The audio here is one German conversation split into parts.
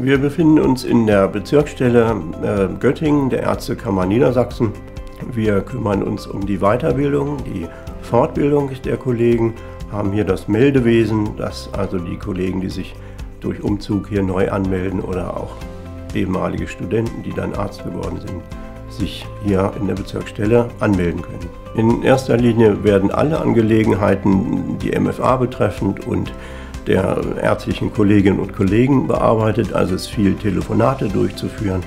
Wir befinden uns in der Bezirksstelle äh, Göttingen der Ärztekammer Niedersachsen. Wir kümmern uns um die Weiterbildung, die Fortbildung der Kollegen, haben hier das Meldewesen, dass also die Kollegen, die sich durch Umzug hier neu anmelden oder auch ehemalige Studenten, die dann Arzt geworden sind, sich hier in der Bezirksstelle anmelden können. In erster Linie werden alle Angelegenheiten, die MFA betreffend und der ärztlichen Kolleginnen und Kollegen bearbeitet. Also es ist viel Telefonate durchzuführen,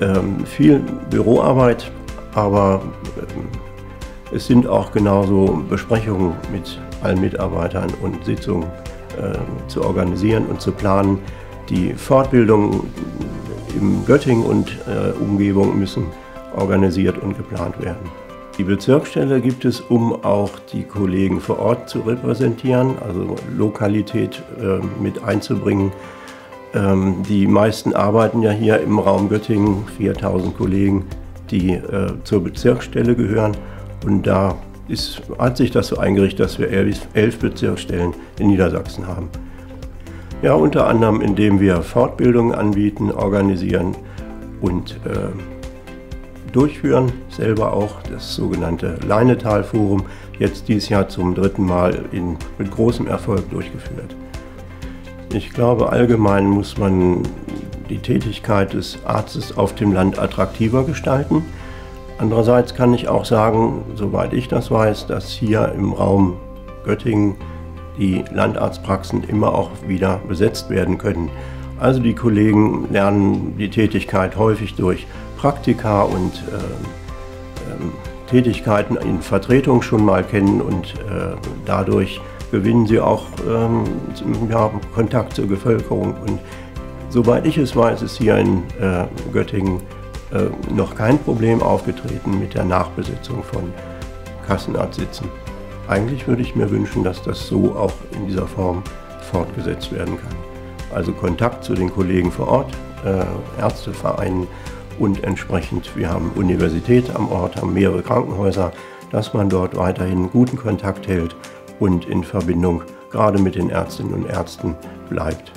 ähm, viel Büroarbeit, aber ähm, es sind auch genauso Besprechungen mit allen Mitarbeitern und Sitzungen äh, zu organisieren und zu planen. Die Fortbildungen im Göttingen und äh, Umgebung müssen organisiert und geplant werden. Die Bezirksstelle gibt es, um auch die Kollegen vor Ort zu repräsentieren, also Lokalität äh, mit einzubringen. Ähm, die meisten arbeiten ja hier im Raum Göttingen, 4000 Kollegen, die äh, zur Bezirksstelle gehören. Und da ist, hat sich das so eingerichtet, dass wir elf Bezirksstellen in Niedersachsen haben. Ja, unter anderem, indem wir Fortbildungen anbieten, organisieren und äh, durchführen, selber auch das sogenannte Leinetal-Forum, jetzt dieses Jahr zum dritten Mal in, mit großem Erfolg durchgeführt. Ich glaube, allgemein muss man die Tätigkeit des Arztes auf dem Land attraktiver gestalten. Andererseits kann ich auch sagen, soweit ich das weiß, dass hier im Raum Göttingen die Landarztpraxen immer auch wieder besetzt werden können. Also die Kollegen lernen die Tätigkeit häufig durch Praktika und äh, äh, Tätigkeiten in Vertretung schon mal kennen und äh, dadurch gewinnen sie auch ähm, ja, Kontakt zur Bevölkerung. Und soweit ich es weiß, ist hier in äh, Göttingen äh, noch kein Problem aufgetreten mit der Nachbesetzung von Kassenarztsitzen. Eigentlich würde ich mir wünschen, dass das so auch in dieser Form fortgesetzt werden kann. Also Kontakt zu den Kollegen vor Ort, äh, Ärztevereinen und entsprechend, wir haben Universität am Ort, haben mehrere Krankenhäuser, dass man dort weiterhin guten Kontakt hält und in Verbindung gerade mit den Ärztinnen und Ärzten bleibt.